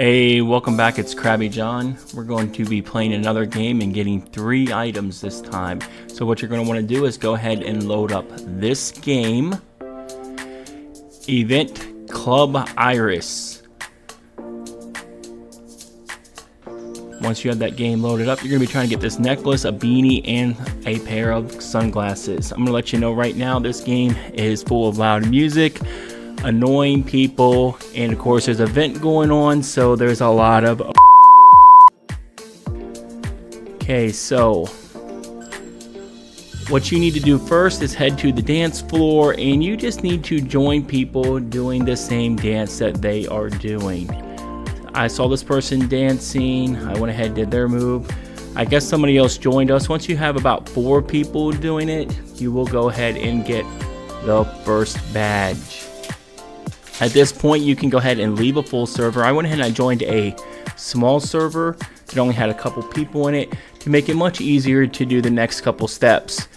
Hey, welcome back. It's Crabby John. We're going to be playing another game and getting three items this time. So what you're going to want to do is go ahead and load up this game. Event Club Iris. Once you have that game loaded up, you're going to be trying to get this necklace, a beanie, and a pair of sunglasses. I'm going to let you know right now this game is full of loud music annoying people, and of course, there's an event going on, so there's a lot of. Okay, so what you need to do first is head to the dance floor, and you just need to join people doing the same dance that they are doing. I saw this person dancing, I went ahead and did their move. I guess somebody else joined us. Once you have about four people doing it, you will go ahead and get the first badge. At this point, you can go ahead and leave a full server. I went ahead and I joined a small server that only had a couple people in it to make it much easier to do the next couple steps.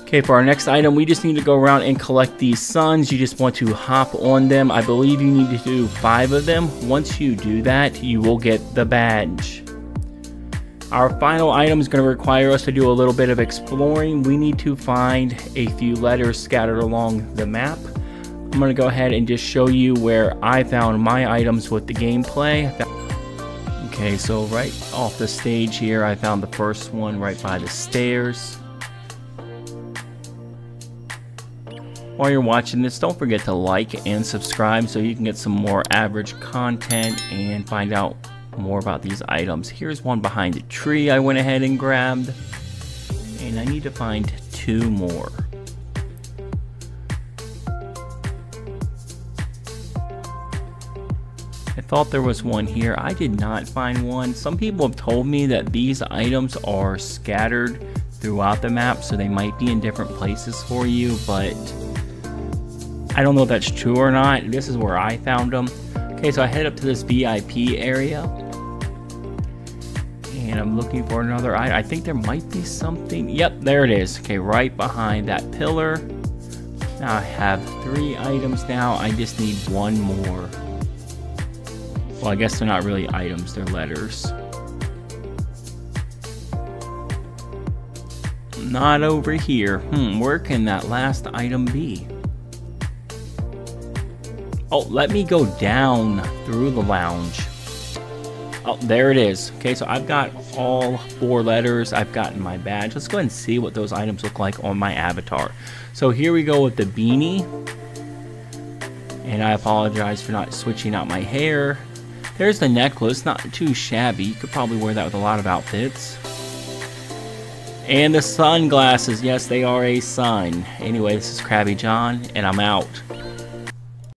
Okay, for our next item, we just need to go around and collect these suns. You just want to hop on them. I believe you need to do five of them. Once you do that, you will get the badge. Our final item is going to require us to do a little bit of exploring. We need to find a few letters scattered along the map. I'm to go ahead and just show you where I found my items with the gameplay. Okay, so right off the stage here, I found the first one right by the stairs. While you're watching this, don't forget to like and subscribe so you can get some more average content and find out more about these items. Here's one behind the tree I went ahead and grabbed. And I need to find two more. I thought there was one here. I did not find one. Some people have told me that these items are scattered throughout the map, so they might be in different places for you, but I don't know if that's true or not. This is where I found them. Okay, so I head up to this VIP area. And I'm looking for another item. I think there might be something. Yep, there it is. Okay, right behind that pillar. Now I have three items now. I just need one more. Well, I guess they're not really items, they're letters. Not over here. Hmm, where can that last item be? Oh, let me go down through the lounge. Oh, there it is. Okay, so I've got all four letters. I've gotten my badge. Let's go ahead and see what those items look like on my avatar. So here we go with the beanie. And I apologize for not switching out my hair. There's the necklace, not too shabby. You could probably wear that with a lot of outfits. And the sunglasses, yes, they are a sun. Anyway, this is Crabby John, and I'm out.